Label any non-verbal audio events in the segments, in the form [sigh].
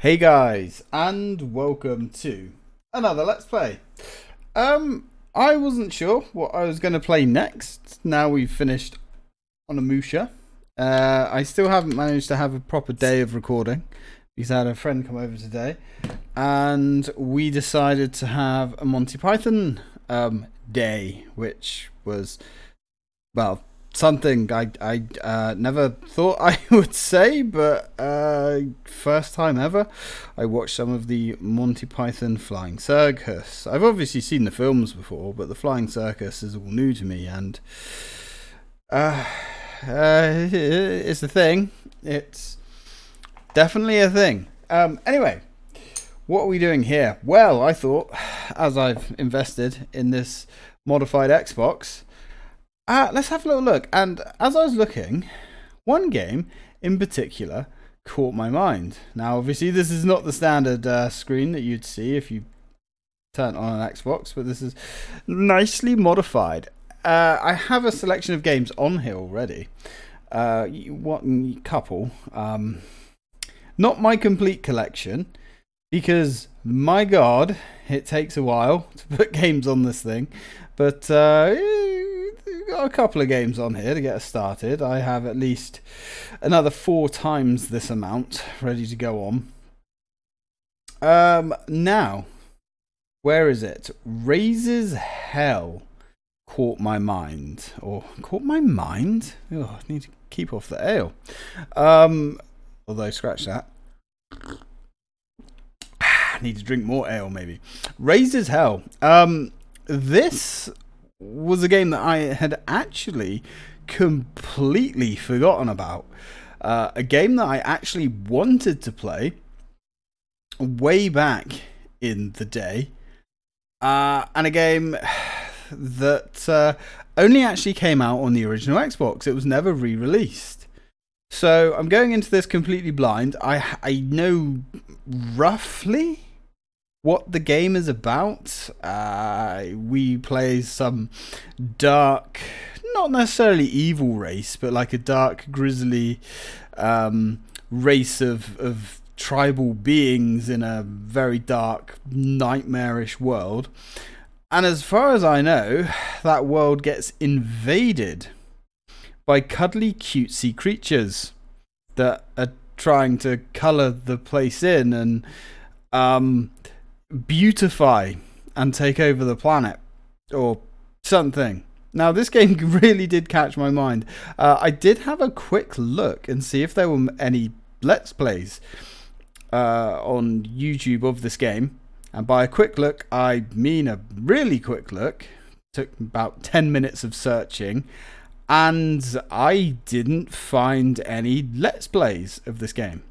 Hey guys, and welcome to another Let's Play. Um, I wasn't sure what I was going to play next. Now we've finished Onimusha. Uh, I still haven't managed to have a proper day of recording because I had a friend come over today, and we decided to have a Monty Python um, day, which was well something I I uh, never thought [laughs] I would say, but uh, first time ever, I watched some of the Monty Python Flying Circus. I've obviously seen the films before, but the Flying Circus is all new to me, and uh, uh, it's a thing. It's definitely a thing. Um, anyway. What are we doing here? Well, I thought, [sighs] as I've invested in this modified Xbox, uh, let's have a little look. And as I was looking, one game in particular caught my mind. Now, obviously, this is not the standard uh, screen that you'd see if you turn on an Xbox, but this is nicely modified. Uh, I have a selection of games on here already. Uh, one couple. Um, not my complete collection, because my god, it takes a while [laughs] to put games on this thing. But uh, got a couple of games on here to get us started. I have at least another four times this amount ready to go on. Um, now, where is it? Razes Hell caught my mind. Or caught my mind? Oh, I need to keep off the ale. Um, although, scratch that. [sighs] I need to drink more ale, maybe. Razes Hell. Um, this was a game that I had actually completely forgotten about. Uh, a game that I actually wanted to play way back in the day, uh, and a game [sighs] that uh, only actually came out on the original Xbox. It was never re released. So I'm going into this completely blind. I, I know roughly what the game is about. Uh, we play some dark, not necessarily evil race, but like a dark, grisly um, race of, of tribal beings in a very dark, nightmarish world. And as far as I know, that world gets invaded by cuddly, cutesy creatures that are trying to color the place in and um, beautify and take over the planet or something. Now, this game [laughs] really did catch my mind. Uh, I did have a quick look and see if there were any Let's Plays uh, on YouTube of this game. And by a quick look, I mean a really quick look. Took about [laughs] 10 minutes of searching. And I didn't find any Let's Plays of this game.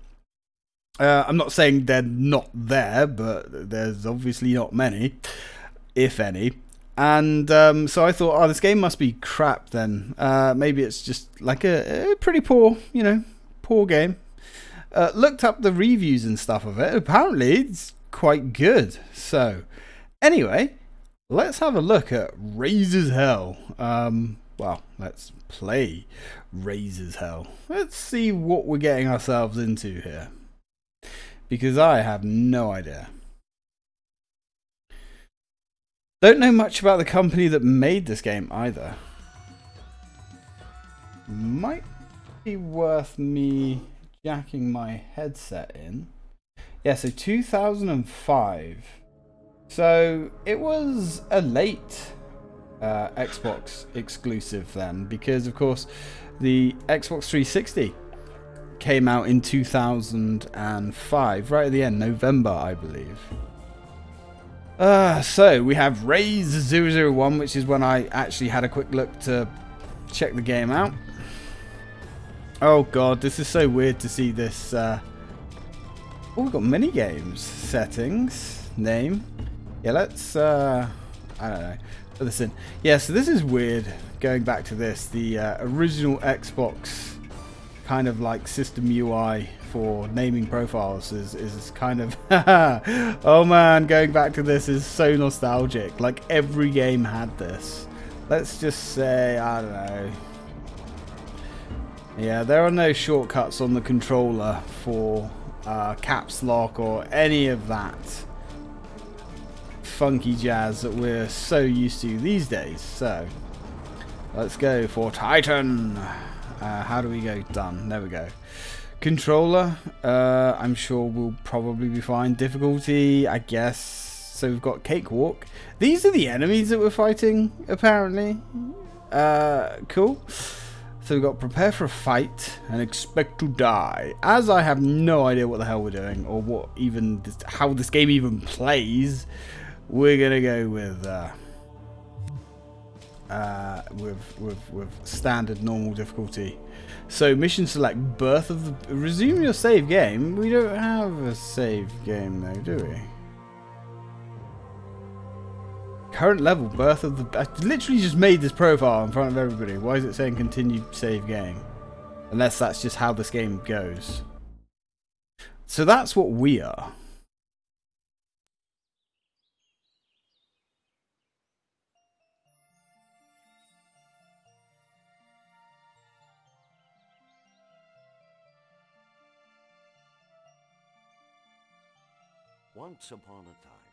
Uh, I'm not saying they're not there, but there's obviously not many, if any. And um, so I thought, oh, this game must be crap then. Uh, maybe it's just like a, a, pretty poor, you know, poor game. Uh, looked up the reviews and stuff of it. Apparently, it's quite good. So, anyway, let's have a look at Razes Hell. Um, well, let's play Razes Hell. Let's see what we're getting ourselves into here because I have no idea. Don't know much about the company that made this game either. Might be worth me jacking my headset in. Yeah, so 2005. So it was a late uh, Xbox exclusive then, because of course the Xbox 360 came out in 2005, right at the end, November, I believe. Uh, so we have Raise 001, which is when I actually had a quick look to check the game out. Oh god, this is so weird to see this. Uh... Oh, we've got mini games. Settings. Name. Yeah, let's, uh... I don't know. Put this in. Yeah, so this is weird, going back to this. The uh, original Xbox kind of like system UI for naming profiles is, is kind of [laughs] oh man going back to this is so nostalgic like every game had this let's just say I don't know yeah there are no shortcuts on the controller for uh, caps lock or any of that funky jazz that we're so used to these days. So, let's go for Tytan. Uh, how do we go? Done. There we go. Controller, uh, I'm sure we'll probably be fine. Difficulty, I guess. So we've got Cakewalk. These are the enemies that we're fighting, apparently. Uh, cool. So we've got prepare for a fight and expect to die. As I have no idea what the hell we're doing or what even this, how this game even plays, we're gonna go with uh, uh, with with with standard normal difficulty. So mission select birth of the resume your save game. We don't have a save game though, do we? Current level, birth of the... I literally just made this profile in front of everybody. Why is it saying continue save game? Unless that's just how this game goes. So that's what we are. Once upon a time,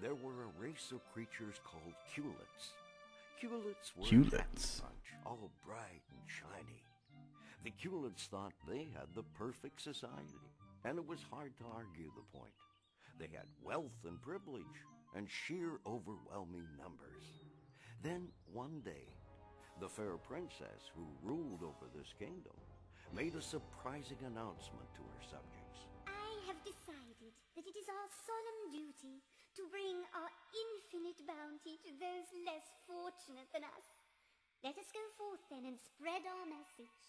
there were a race of creatures called Culettes. Culettes were Culettes. bunch, all bright and shiny. The Culettes thought they had the perfect society, and it was hard to argue the point. They had wealth and privilege, and sheer overwhelming numbers. Then, one day, the fair princess who ruled over this kingdom made a surprising announcement to her subjects. Is our solemn duty to bring our infinite bounty to those less fortunate than us. Let us go forth then and spread our message.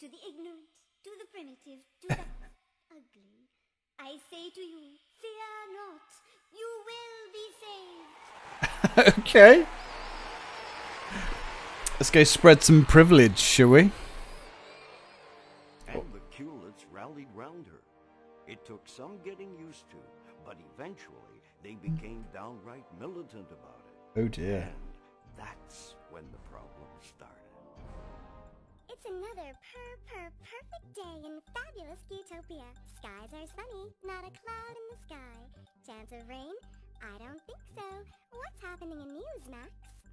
To the ignorant, to the primitive, to the [coughs] ugly. I say to you, fear not, you will be saved. [laughs] okay. Let's go spread some privilege, shall we? Took some getting used to, but eventually they became downright militant about it. Oh dear. And that's when the problem started. It's another per per perfect day in fabulous Utopia. Skies are sunny, not a cloud in the sky. Chance of rain? I don't think so. What's happening in news, Max?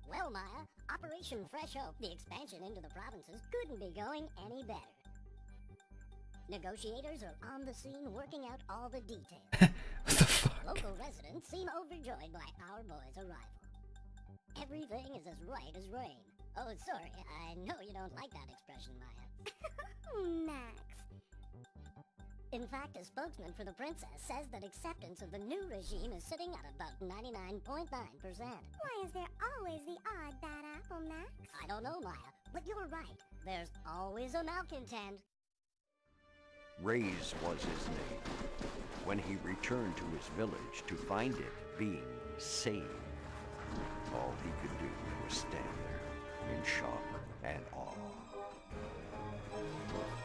Well, Maya, Operation Fresh Hope, the expansion into the provinces, couldn't be going any better. Negotiators are on the scene working out all the details. [laughs] What the fuck? Local residents seem overjoyed by our boy's arrival. Everything is as right as rain. Oh, sorry, I know you don't like that expression, Maya. [laughs] Max. In fact, a spokesman for the princess says that acceptance of the new regime is sitting at about 99.9%. Why is there always the odd bad apple, Max? I don't know, Maya, but you're right. There's always a malcontent. Raze was his name. When he returned to his village to find it being saved, all he could do was stand there in shock and awe.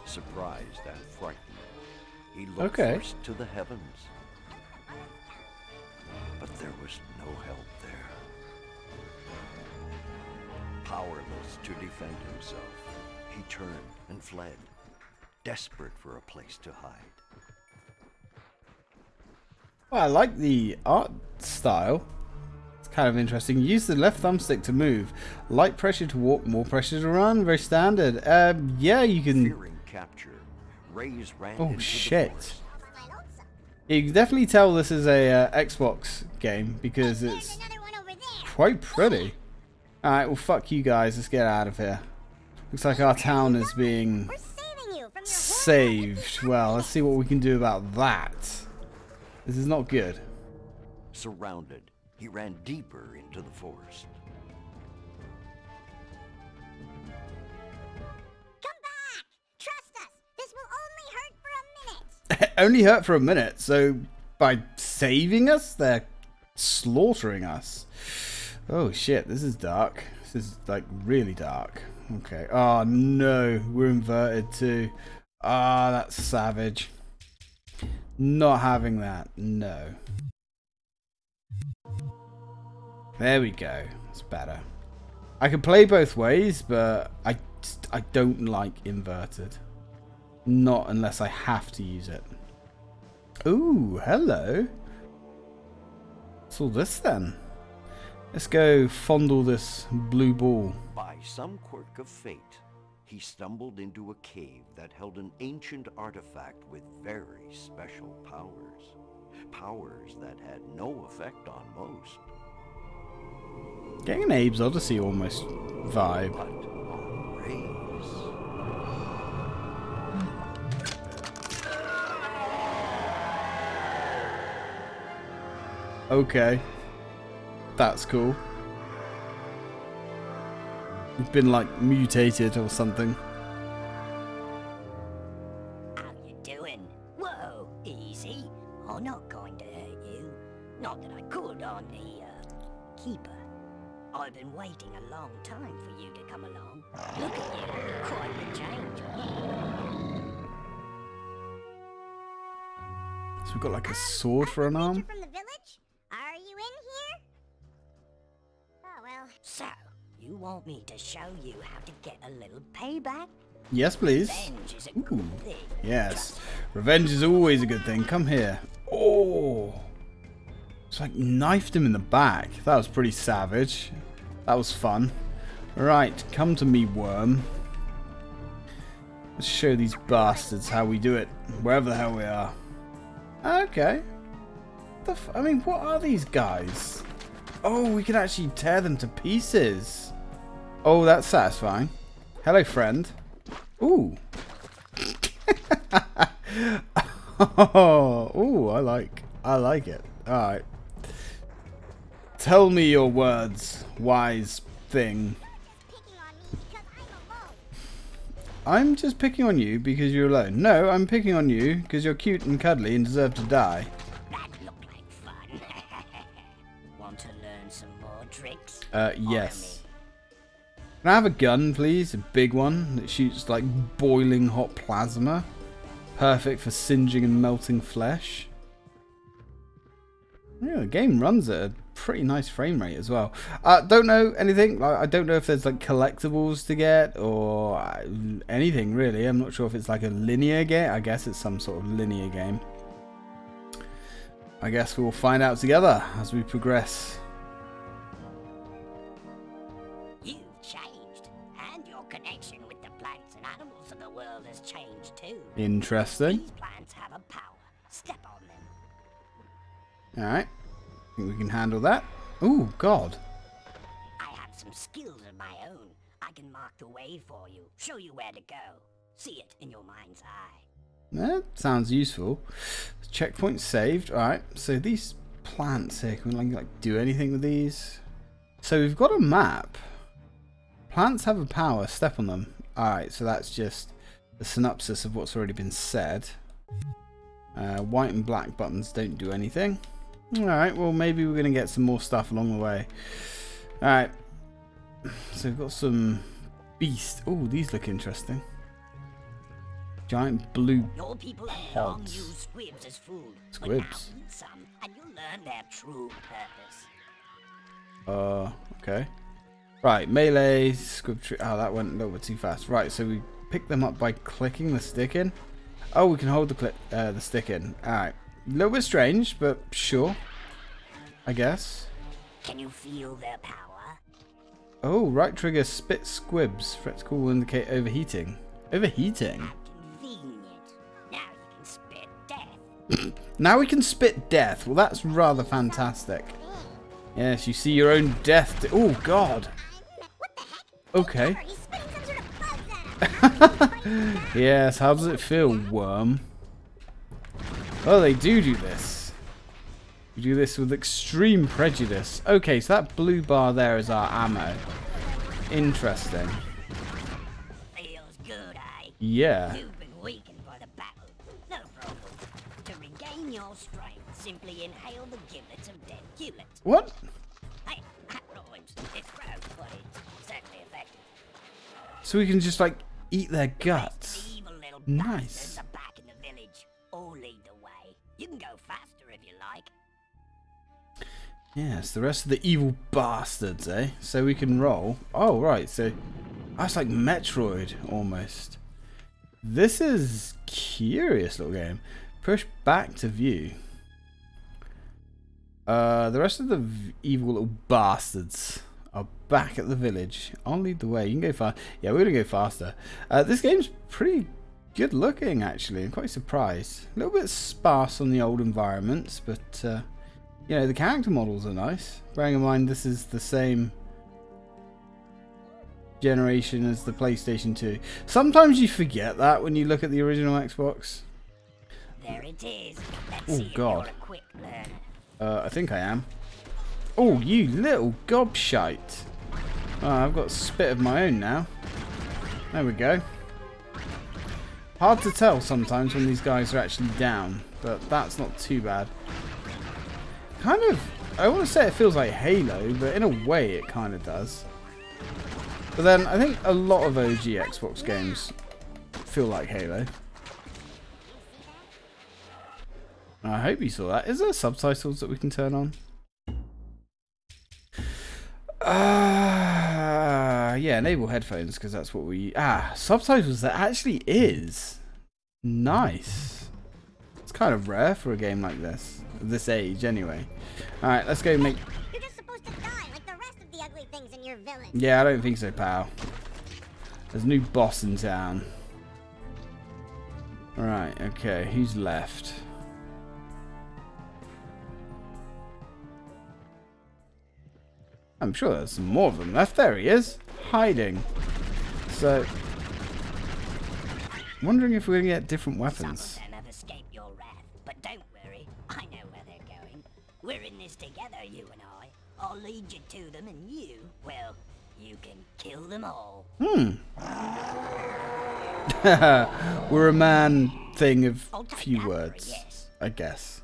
Surprised and frightened, he looked Okay. first to the heavens. But there was no help there. Powerless to defend himself, he turned and fled, desperate for a place to hide. Well, I like the art style. It's kind of interesting. Use the left thumbstick to move. Light pressure to walk, more pressure to run. Very standard. Um, yeah, you can. Fearing capture, Raze ran Oh shit! You can definitely tell this is a uh, Xbox game because There's it's another one over there. quite pretty. All right, well, fuck you guys. Let's get out of here. Looks like our town is being We're saving you from your saved. Well, let's see what we can do about that. This is not good. Surrounded, he ran deeper into the forest. Come back! Trust us! This will only hurt for a minute! [laughs] Only hurt for a minute, so by saving us, they're slaughtering us. Oh shit, this is dark. This is like really dark. Okay. Oh no, we're inverted too. Ah, that's savage. Not having that. No. There we go. It's better. I can play both ways, but I I don't like inverted. Not unless I have to use it. Ooh, hello. What's all this then? Let's go fondle this blue ball. By some quirk of fate, he stumbled into a cave that held an ancient artifact with very special powers. Powers that had no effect on most. Getting an Abe's Oddysee almost vibe. But. Okay. That's cool. It's been like mutated or something. How you doing? Whoa, easy. I'm not going to hurt you. Not that I could on the, uh, keeper. I've been waiting a long time for you to come along. Look at you, quite the change. So we've got like a sword for an arm. To show you how to get a little payback? Yes, please. Revenge is a good Ooh. thing. Yes. Revenge is always a good thing. Come here. Oh. It's like knifed him in the back. That was pretty savage. That was fun. Right, come to me, worm. Let's show these bastards how we do it, wherever the hell we are. Okay. The f I mean, what are these guys? Oh, we can actually tear them to pieces. Oh, that's satisfying. Hello, friend. Ooh. [laughs] oh, ooh, I like, I like it. All right. Tell me your words, wise thing. Picking on me because I'm just picking on you because you're alone. No, I'm picking on you because you're cute and cuddly and deserve to die. That looked like fun. [laughs] Want to learn some more tricks? Uh, yes. Can I have a gun, please? A big one that shoots like boiling hot plasma. Perfect for singeing and melting flesh. Yeah, the game runs at a pretty nice frame rate as well. Uh, don't know anything. I I don't know if there's like collectibles to get or uh, anything really. I'm not sure if it's like a linear game. I guess it's some sort of linear game. I guess we'll find out together as we progress. Interesting. These plants have a power. Step on them. Alright. Think we can handle that. Ooh, God. I have some skills of my own. I can mark the way for you, show you where to go. See it in your mind's eye. That sounds useful. Checkpoint saved. Alright, so these plants here, can we like, like do anything with these? So we've got a map. Plants have a power, step on them. Alright, so that's just the synopsis of what's already been said. Uh, white and black buttons don't do anything. Alright, well maybe we're going to get some more stuff along the way. Alright, so we've got some beast. Oh, these look interesting. Giant blue Your people Pods. used squibs as food. Squibs? some, and you'll learn their true purpose. Uh, okay. Right, melee, squib tree. Oh, that went a little bit too fast. Right, so we pick them up by clicking the stick in. Oh, we can hold the uh, the stick in. All right, a little bit strange, but sure. I guess. Can you feel their power? Oh, right trigger spit squibs. Threats call will indicate overheating. Overheating. Convenient. Now you can spit death. [clears throat] Now we can spit death. Well, that's rather fantastic. Yes, you see your own death. oh God. What the heck? Okay. [laughs] Yes, how does it feel, worm? Oh, they do do this. We do this with extreme prejudice. Okay, so that blue bar there is our ammo. Interesting. Eh? Yeah. You've been weakened by the battle. No problem. To regain your strength, simply inhale the giblets of dead Hewlett. What? Hey, that rhymes. It's gross, but it's certainly effective. So we can just like eat their guts. The evil little Nice. back in the village. All lead the way. You can go faster if you like. Yes, the rest of the evil bastards, eh? So we can roll. Oh, right. So that's like Metroid almost. This is curious little game. Push back to view. Uh, the rest of the evil little bastards are back at the village. I'll lead the way. You can go fast. Yeah, we're gonna go faster. Uh, this game's pretty good looking, actually. I'm quite surprised. A little bit sparse on the old environments, but uh, you know the character models are nice. Bearing in mind this is the same generation as the PlayStation 2. Sometimes you forget that when you look at the original Xbox. There it is. Let's Oh, see God. Uh, I think I am. Oh, you little gobshite. Oh, I've got spit of my own now. There we go. Hard to tell sometimes when these guys are actually down, but that's not too bad. Kind of, I want to say it feels like Halo, but in a way it kind of does. But then I think a lot of OG Xbox games feel like Halo. I hope you saw that. Is there subtitles that we can turn on? Ah, yeah, enable headphones because that's what we. Ah, subtitles. That actually is nice. It's kind of rare for a game like this, this age, anyway. All right, let's go make. You're just supposed to die like the rest of the ugly things in your village. Yeah, I don't think so, pal. There's a new boss in town. Alright, okay, who's left? I'm sure there's some more of them left. There he is, hiding. So, wondering if we're going to get different weapons. them have escaped your wrath, but don't worry, I know where they're going. We're in this together, you and I. I'll lead you to them, and you, well, you can kill them all. Hmm. [laughs] we're a man thing of few that for a words, yes. I guess.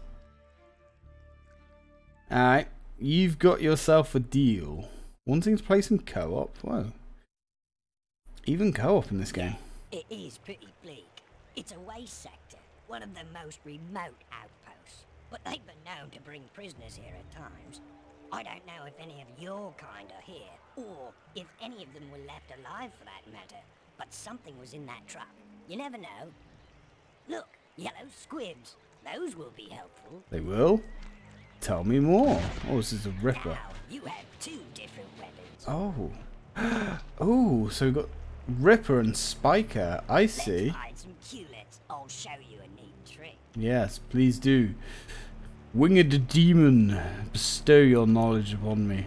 Alright, you've got yourself a deal. Wanting to play some co-op? Whoa. Even co-op in this game. It is pretty bleak. It's a waste sector, one of the most remote outposts. But they've been known to bring prisoners here at times. I don't know if any of your kind are here, or if any of them were left alive for that matter. But something was in that truck. You never know. Look, yellow squibs. Those will be helpful. They will? Tell me more. Oh, this is a ripper. Now, you have two different weapons. Oh. [gasps] oh, so we've got Ripper and Spiker. I see. Let's hide some. I'll show you a neat trick. Yes, please do. Winged demon, bestow your knowledge upon me.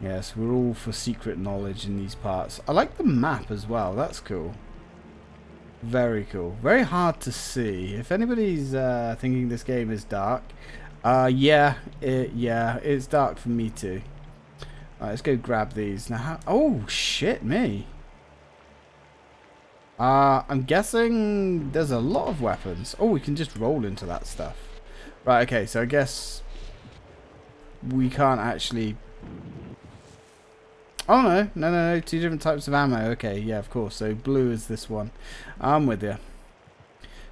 Yes, we're all for secret knowledge in these parts. I like the map as well. That's cool. Very cool. Very hard to see. If anybody's uh, thinking this game is dark, uh, yeah, it, yeah, it's dark for me too. Alright, let's go grab these. Now, how, oh shit, me. Uh, I'm guessing there's a lot of weapons. Oh, we can just roll into that stuff. Right, okay, so I guess we can't actually... Oh, no, no, no, no, two different types of ammo. Okay, yeah, of course. So blue is this one. I'm with you.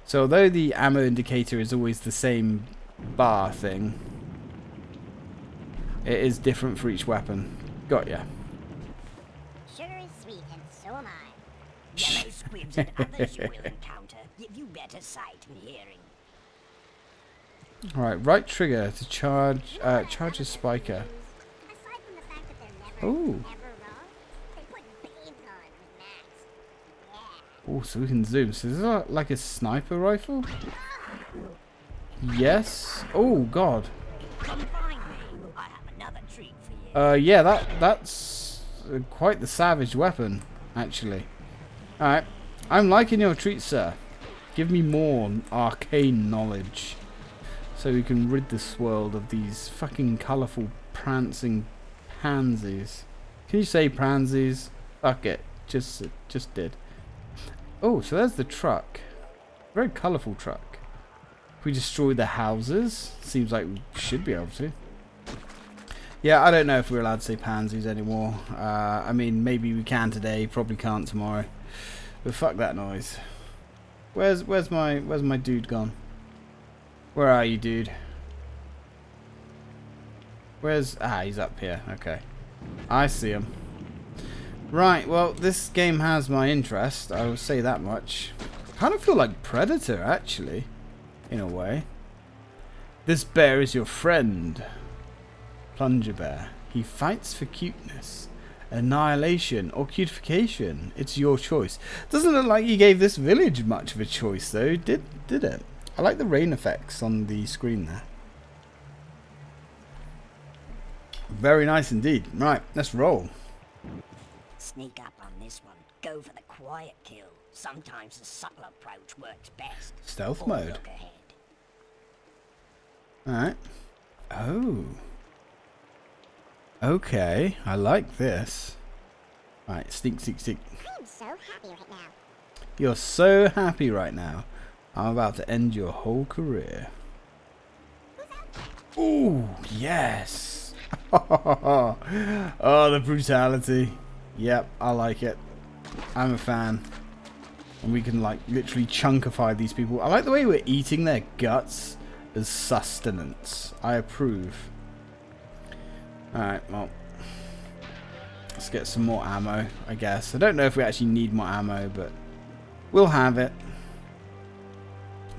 So although the ammo indicator is always the same bar thing, it is different for each weapon. Got ya. Sugar is sweet, and so am I. [laughs] Yellow squibs and others you will encounter give you better sight and hearing. Alright, right trigger to charge, uh, charge a spiker. Aside from the fact that they're never, Ooh. ever wrong, they put babes on with Max. Yeah. Oh, so we can zoom. So is that like a sniper rifle? Yes. Oh God. Come find me. I have another treat for you. Uh, yeah, that that's quite the savage weapon, actually. All right, I'm liking your treat, sir. Give me more arcane knowledge, so we can rid this world of these fucking colourful, prancing pansies. Can you say pansies? Fuck it, just just did. Oh, so there's the truck. Very colourful truck. If we destroy the houses, seems like we should be able to. Yeah, I don't know if we're allowed to say pansies anymore. Uh, I mean, maybe we can today, probably can't tomorrow. But fuck that noise. Where's where's my where's my dude gone? Where are you, dude? Where's ah? He's up here. Okay, I see him. Right. Well, this game has my interest. I will say that much. kind of feel like Predator, actually, in a way. This bear is your friend. Plunger bear. He fights for cuteness, annihilation, or cutification. It's your choice. Doesn't look like you gave this village much of a choice, though, did did it? I like the rain effects on the screen there. Very nice indeed. Right, let's roll. Sneak up on this one. Go for the quiet kill. Sometimes the subtle approach works best. Stealth Or mode. Look ahead. Alright. Oh. Okay, I like this. Right, sneak, sneak, sneak. I'm so happy right now. You're so happy right now. I'm about to end your whole career. Ooh, yes. [laughs] oh, the brutality. Yep, I like it. I'm a fan. And we can like literally chunkify these people. I like the way we're eating their guts as sustenance. I approve. Alright, well. Let's get some more ammo, I guess. I don't know if we actually need more ammo, but we'll have it.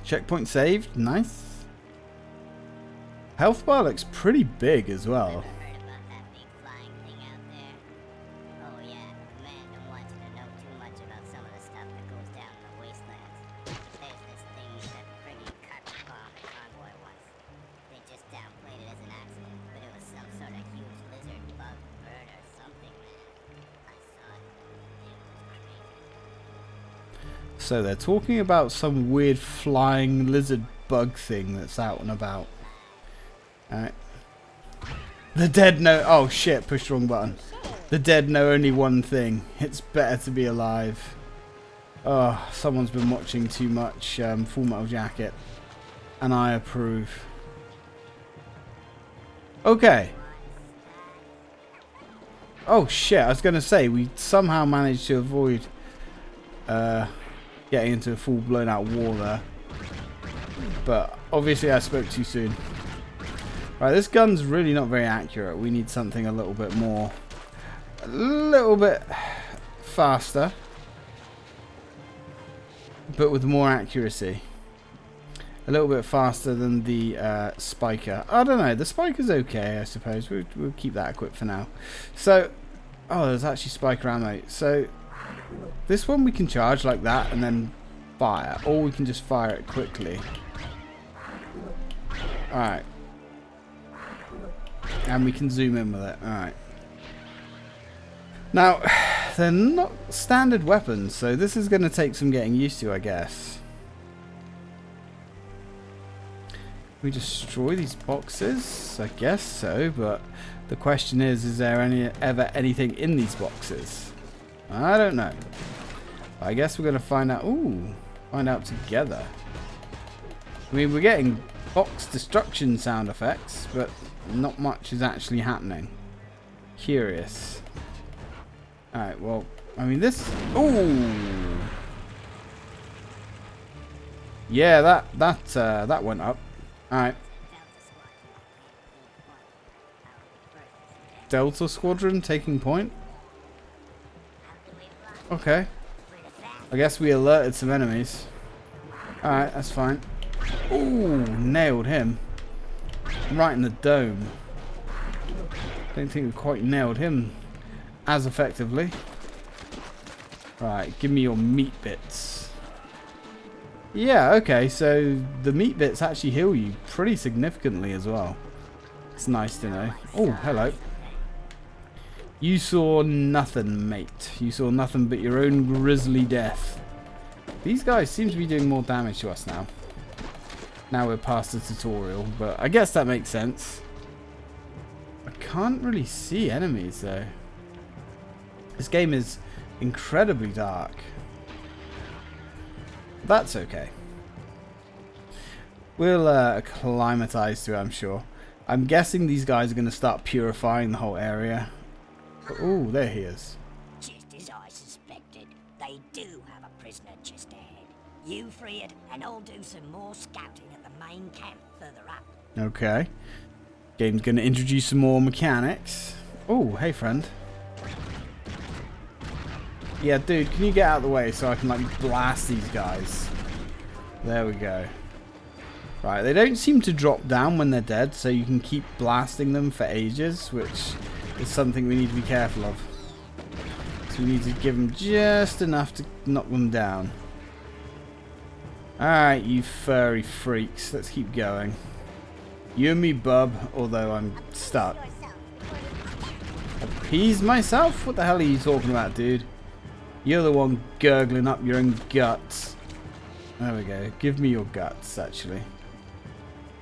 Checkpoint saved. Nice. Health bar looks pretty big as well. So they're talking about some weird flying lizard bug thing that's out and about. Alright. The dead know. Oh shit, pushed the wrong button. The dead know only one thing. It's better to be alive. Oh, someone's been watching too much um, Full Metal Jacket. And I approve. Okay. Oh shit, I was going to say, we somehow managed to avoid uh, getting into a full blown out war there. But obviously I spoke too soon. Right, this gun's really not very accurate. We need something a little bit more, a little bit faster, but with more accuracy. A little bit faster than the uh, spiker. I don't know. The spiker's okay, I suppose. We'll, we'll keep that equipped for now. So, oh, there's actually spiker ammo. So, this one we can charge like that and then fire, or we can just fire it quickly. Alright. And we can zoom in with it. Alright. Now, [sighs] they're not standard weapons, so this is going to take some getting used to, I guess. We destroy these boxes? I guess so, but the question is, is there any ever anything in these boxes? I don't know. I guess we're going to find out. Ooh, find out together. I mean, we're getting box destruction sound effects, but not much is actually happening. Curious. Alright, well, I mean, this. Ooh. Yeah, that that uh, that went up. Alright. Delta Squadron taking point. Okay. I guess we alerted some enemies. Alright, that's fine. Ooh, nailed him. Right in the dome. Don't think we quite nailed him as effectively. Right, give me your meat bits. Yeah, okay, so the meat bits actually heal you pretty significantly as well. It's nice to know. Oh, hello. You saw nothing, mate. You saw nothing but your own grisly death. These guys seem to be doing more damage to us now. Now we're past the tutorial, but I guess that makes sense. I can't really see enemies, though. This game is incredibly dark. That's okay. We'll uh, acclimatize to it, I'm sure. I'm guessing these guys are going to start purifying the whole area. Oh, there he is. Just as I suspected, they do have a prisoner just ahead. You free it, and I'll do some more scouting at the main camp further up. Okay. Game's going to introduce some more mechanics. Oh, hey, friend. Yeah, dude, can you get out of the way so I can, like, blast these guys? There we go. Right, they don't seem to drop down when they're dead, so you can keep blasting them for ages, which is something we need to be careful of. So we need to give them just enough to knock them down. Alright, you furry freaks. Let's keep going. You and me, bub, although I'm stuck. Appease myself? What the hell are you talking about, dude? You're the one gurgling up your own guts. There we go. Give me your guts, actually.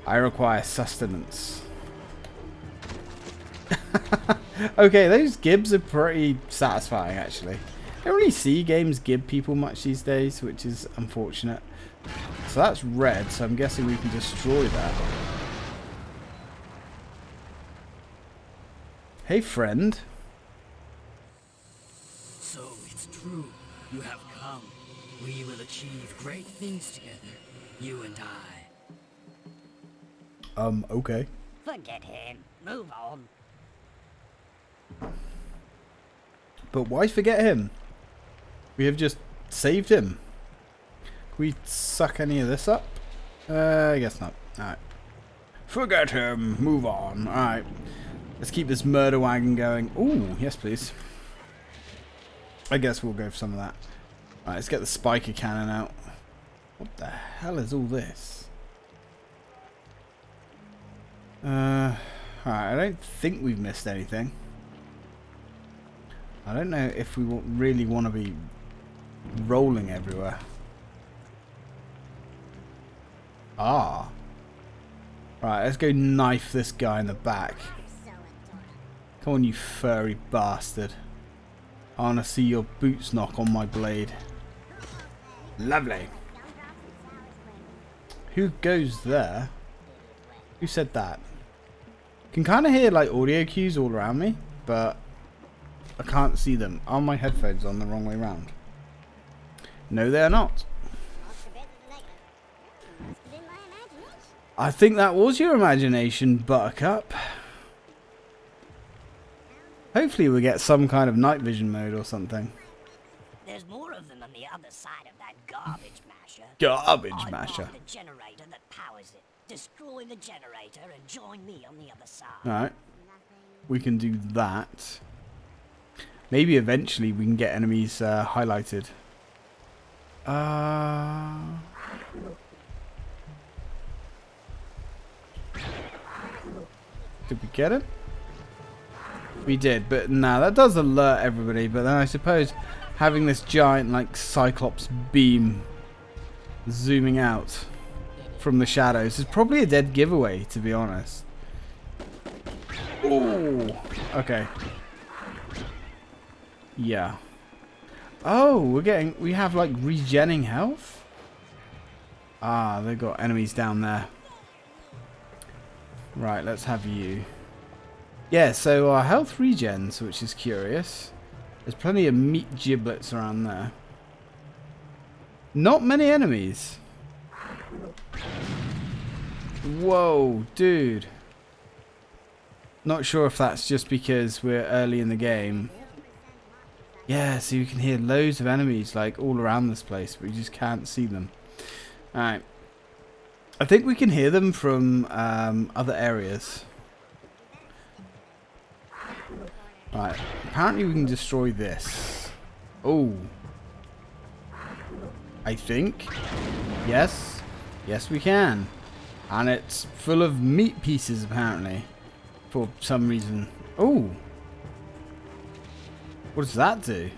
I require sustenance. [laughs] okay, those gibs are pretty satisfying, actually. I don't really see games gib people much these days, which is unfortunate. So that's red, so I'm guessing we can destroy that. Hey, friend. So it's true. You have come. We will achieve great things together. You and I. Um, okay. Forget him. Move on. But why forget him? We have just saved him. Can we suck any of this up? Uh, I guess not. Alright. Forget him. Move on. Alright. Let's keep this murder wagon going. Ooh, yes please. I guess we'll go for some of that. Alright, let's get the spiker cannon out. What the hell is all this? Uh, alright, I don't think we've missed anything. I don't know if we really want to be rolling everywhere. Ah. Right, let's go knife this guy in the back. Come on, you furry bastard. I want to see your boots knock on my blade. Lovely. Who goes there? Who said that? Can kind of hear like audio cues all around me, but I can't see them. Are my headphones on the wrong way round? No, they're not. I think that was your imagination, Buttercup. Hopefully we'll get some kind of night vision mode or something. There's more of them on the other side of that garbage masher. Garbage masher. the generator that powers it. Destroy the generator and join me on the other side. Alright. We can do that. Maybe eventually we can get enemies uh, highlighted. Uh... Did we get it? We did, but now that does alert everybody. But then I suppose having this giant like Cyclops beam zooming out from the shadows is probably a dead giveaway, to be honest. Oh, okay. Yeah. Oh, we're getting, we have like regenning health? Ah, they've got enemies down there. Right, let's have you. Yeah, so our health regens, which is curious. There's plenty of meat giblets around there. Not many enemies. Whoa, dude. Not sure if that's just because we're early in the game. Yeah, so you can hear loads of enemies like all around this place, but you just can't see them. Alright. I think we can hear them from um, other areas. Right. Apparently we can destroy this. Oh. I think. Yes. Yes, we can. And it's full of meat pieces, apparently. For some reason. Oh. What does that do?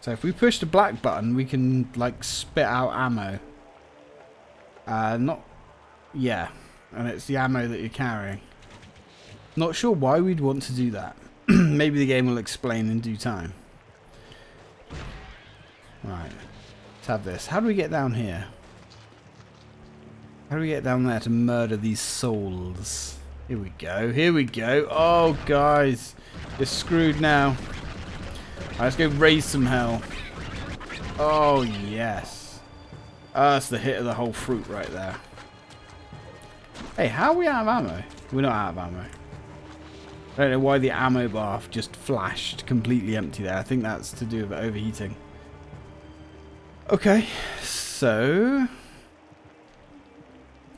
So if we push the black button, we can, like, spit out ammo. Uh, not... Yeah. And it's the ammo that you're carrying. Not sure why we'd want to do that. [clears throat] Maybe the game will explain in due time. Right. Let's have this. How do we get down here? How do we get down there to murder these souls? Here we go. Here we go. Oh, guys. You're screwed now. Right, let's go raise some hell. Oh, yes. Oh, that's the hit of the whole fruit right there. Hey, how are we out of ammo? We're not out of ammo. I don't know why the ammo bar just flashed completely empty there. I think that's to do with overheating. Okay, so...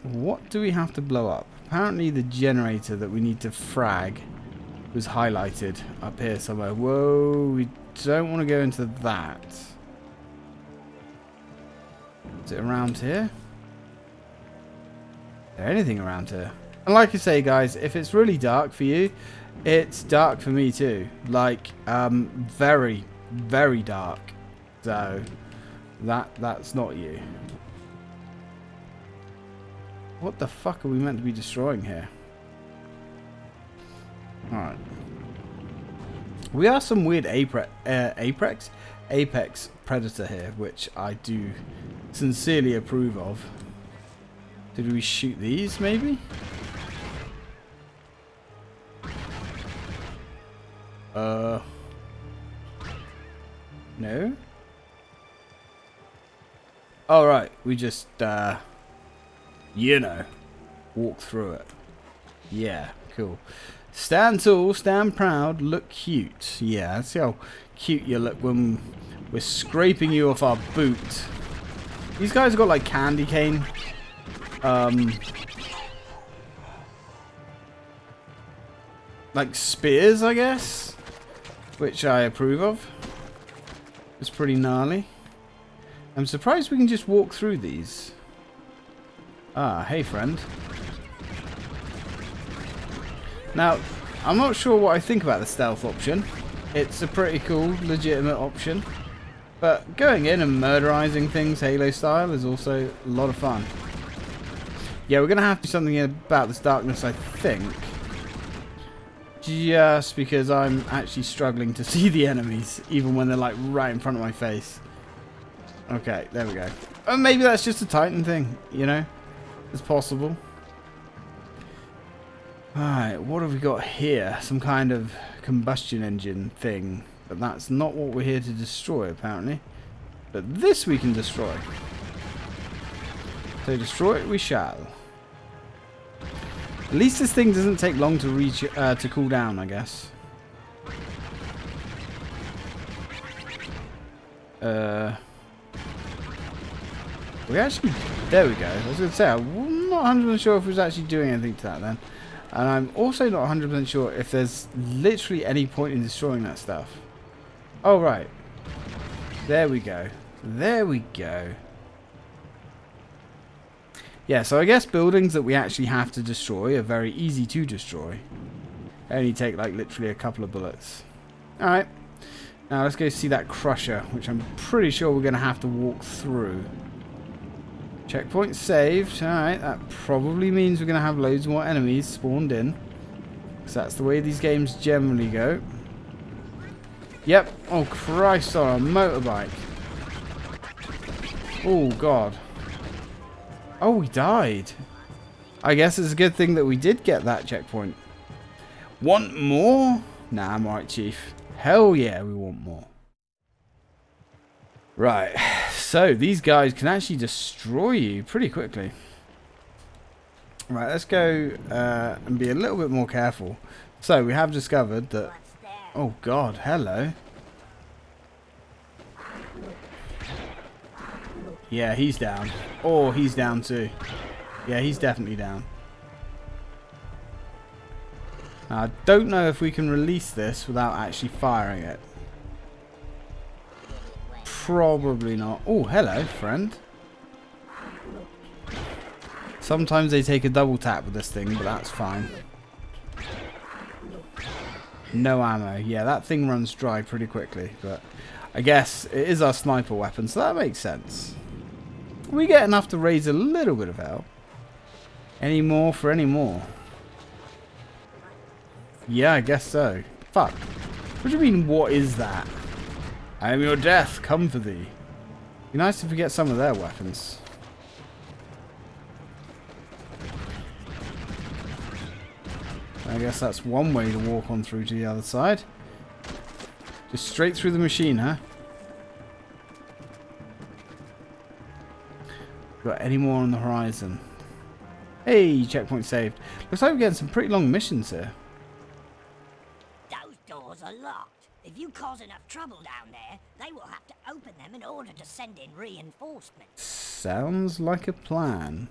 What do we have to blow up? Apparently the generator that we need to frag was highlighted up here somewhere. Whoa, we don't want to go into that. Is it around here? Is there anything around here? And like I say, guys, if it's really dark for you, it's dark for me too. Like, um, very, very dark. So, that that's not you. What the fuck are we meant to be destroying here? Alright. We are some weird apex, uh, apex, apex predator here, which I do sincerely approve of. Did we shoot these, maybe? Uh... No? Alright, we just, uh... You know, walk through it. Yeah, cool. Stand tall, stand proud, look cute. Yeah, see how cute you look when we're scraping you off our boot. These guys have got like candy cane. Um, like spears, I guess. Which I approve of. It's pretty gnarly. I'm surprised we can just walk through these. Ah, hey friend. Now, I'm not sure what I think about the stealth option. It's a pretty cool, legitimate option. But going in and murderizing things Halo style is also a lot of fun. Yeah, we're going to have to do something about this darkness, I think. Just because I'm actually struggling to [laughs] see the enemies, even when they're like right in front of my face. Okay, there we go. Oh, maybe that's just a Tytan thing, you know? It's possible. Alright, what have we got here? Some kind of combustion engine thing. But that's not what we're here to destroy, apparently. But this we can destroy. So destroy it we shall. At least this thing doesn't take long to reach uh, to cool down, I guess. Uh, we actually, there we go. I was going to say, I'm not 100% sure if we was actually doing anything to that then. And I'm also not 100% sure if there's literally any point in destroying that stuff. Oh, right. There we go. There we go. Yeah, so I guess buildings that we actually have to destroy are very easy to destroy. They only take like literally a couple of bullets. Alright. Now let's go see that crusher, which I'm pretty sure we're going to have to walk through. Checkpoint saved. Alright, that probably means we're going to have loads more enemies spawned in. Because that's the way these games generally go. Yep. Oh, Christ on a motorbike. Oh, God. Oh, we died. I guess it's a good thing that we did get that checkpoint. Want more? Nah, I'm alright, Chief. Hell yeah, we want more. Right, [sighs] so these guys can actually destroy you pretty quickly. Right, let's go uh, and be a little bit more careful. So, we have discovered that... Oh god, hello. Yeah, he's down. Oh, he's down too. Yeah, he's definitely down. Now, I don't know if we can release this without actually firing it. Probably not. Oh, hello, friend. Sometimes they take a double tap with this thing, but that's fine. No ammo. Yeah, that thing runs dry pretty quickly, but I guess it is our sniper weapon, so that makes sense. We get enough to raise a little bit of hell. Any more for any more? Yeah, I guess so. Fuck. What do you mean, what is that? I am your death, come for thee. Be nice if we get some of their weapons. I guess that's one way to walk on through to the other side. Just straight through the machine, huh? Got any more on the horizon? Hey, checkpoint saved. Looks like we're getting some pretty long missions here. If you cause enough trouble down there, they will have to open them in order to send in reinforcements. Sounds like a plan.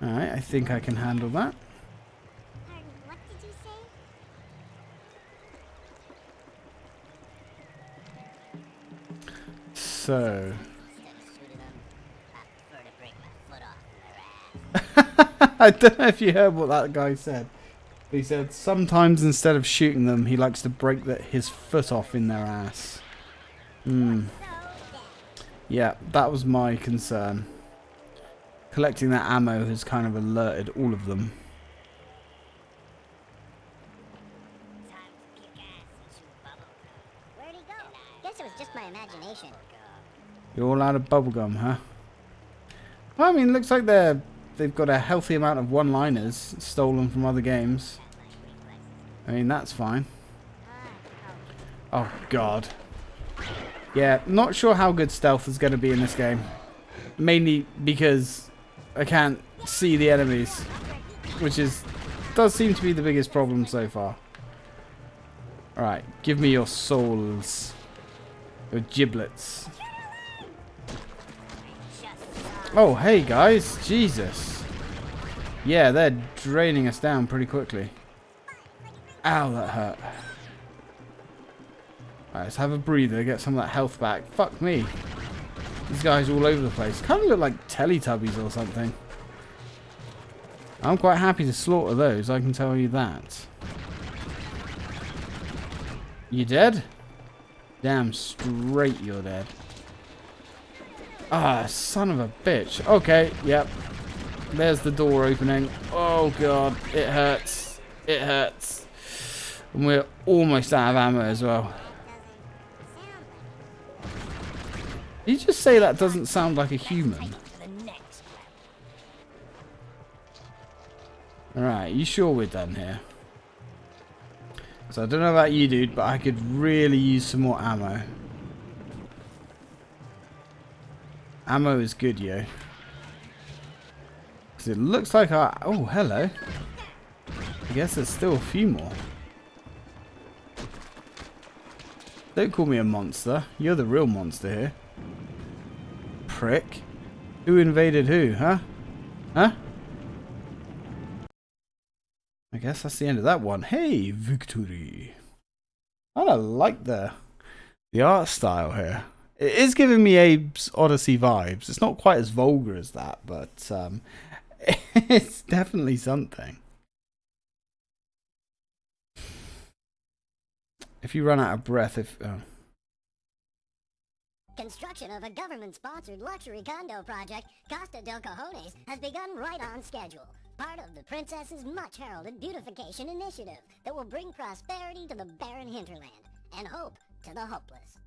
Alright, I think I can handle that. Pardon, what did you say? So, Instead of shooting them, I prefer to break my foot off in their ass. [laughs] I don't know if you heard what that guy said. He said sometimes instead of shooting them, he likes to break the, his foot off in their ass. Hmm. Yeah, that was my concern. Collecting that ammo has kind of alerted all of them. You're all out of bubblegum, huh? I mean, looks like they're they've got a healthy amount of one-liners stolen from other games. I mean, that's fine. Oh God. Yeah, not sure how good stealth is going to be in this game. Mainly because I can't see the enemies, which is does seem to be the biggest problem so far. All right, give me your souls, your giblets. Oh, hey guys, Jesus. Yeah, they're draining us down pretty quickly. Ow, that hurt. Alright, let's have a breather, get some of that health back. Fuck me. These guys all over the place. Kind of look like Teletubbies or something. I'm quite happy to slaughter those, I can tell you that. You dead? Damn straight you're dead. Ah, son of a bitch. Okay, yep. There's the door opening. Oh god, it hurts. It hurts. And we're almost out of ammo as well. You just say that doesn't sound like a human? Alright, you sure we're done here? So I don't know about you, dude, but I could really use some more ammo. Ammo is good, yo. Because it looks like our... Oh, hello. I guess there's still a few more. Don't call me a monster. You're the real monster here. Prick. Who invaded who, huh? Huh? I guess that's the end of that one. Hey, victory. I don't like the the art style here. It is giving me Abe's Oddysee vibes. It's not quite as vulgar as that, but um, [laughs] it's definitely something. If you run out of breath, if oh. Construction of a government-sponsored luxury condo project, Costa del Cajones, has begun right on schedule. Part of the princess's much-heralded beautification initiative that will bring prosperity to the barren hinterland and hope to the hopeless.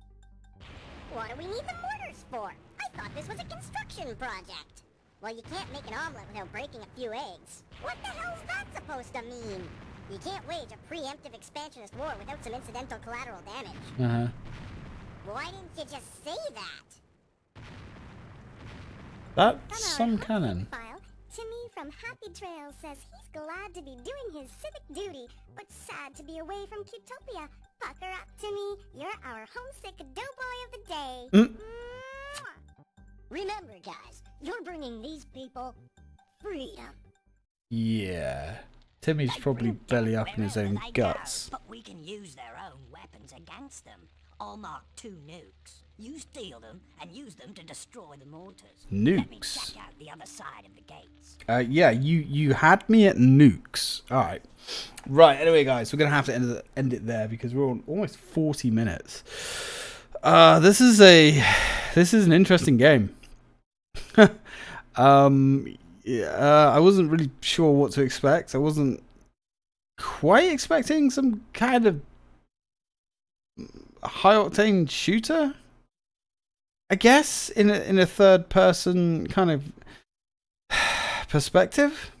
What do we need the mortars for? I thought this was a construction project. Well, you can't make an omelet without breaking a few eggs. What the hell's that supposed to mean? You can't wage a preemptive expansionist war without some incidental collateral damage. Uh huh. Why didn't you just say that? That's some From our hot cannon. File, Timmy from Happy Trails says he's glad to be doing his civic duty, but sad to be away from Cutopia. Pucker up, Timmy. You're our homesick doughboy of the day. Mm. Remember, guys, you're bringing these people freedom. Yeah. Timmy's probably belly up in his own guts. but we can use their own weapons against them. All Mark II nukes. You steal them and use them to destroy the mortars. Let me Nukes. check out the other side of the gates. Uh, yeah, you you had me at nukes. All right, right. Anyway, guys, we're gonna have to end it, end it there because we're on almost forty minutes. Uh, this is a this is an interesting game. [laughs] um, yeah, uh, I wasn't really sure what to expect. I wasn't quite expecting some kind of high octane shooter. I guess in a, in a third person kind of [sighs] perspective.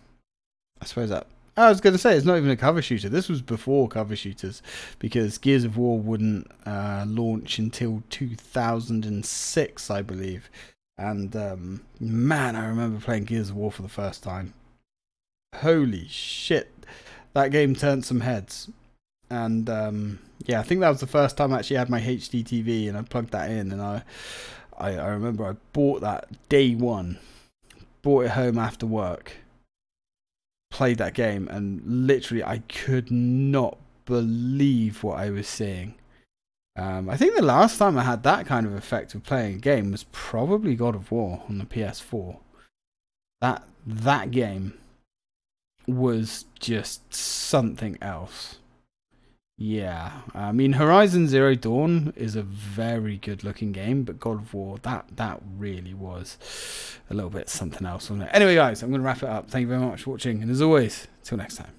I suppose that. I was going to say it's not even a cover shooter. This was before cover shooters because Gears of War wouldn't uh, launch until 2006, I believe. And um, man, I remember playing Gears of War for the first time. Holy shit! that game turned some heads. And um, yeah, I think that was the first time I actually had my HD TV and I plugged that in and I, I, I remember I bought that day one, brought it home after work, played that game and literally I could not believe what I was seeing. Um, I think the last time I had that kind of effect of playing a game was probably God of War on the PS4. That that game was just something else. Yeah, I mean Horizon Zero Dawn is a very good looking game, but God of War that that really was a little bit something else, wasn't it? Anyway, guys, I'm going to wrap it up. Thank you very much for watching, and as always, till next time.